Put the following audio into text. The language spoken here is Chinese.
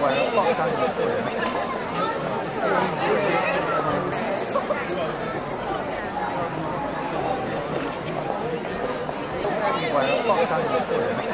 管了，放家个边。管了，放家个。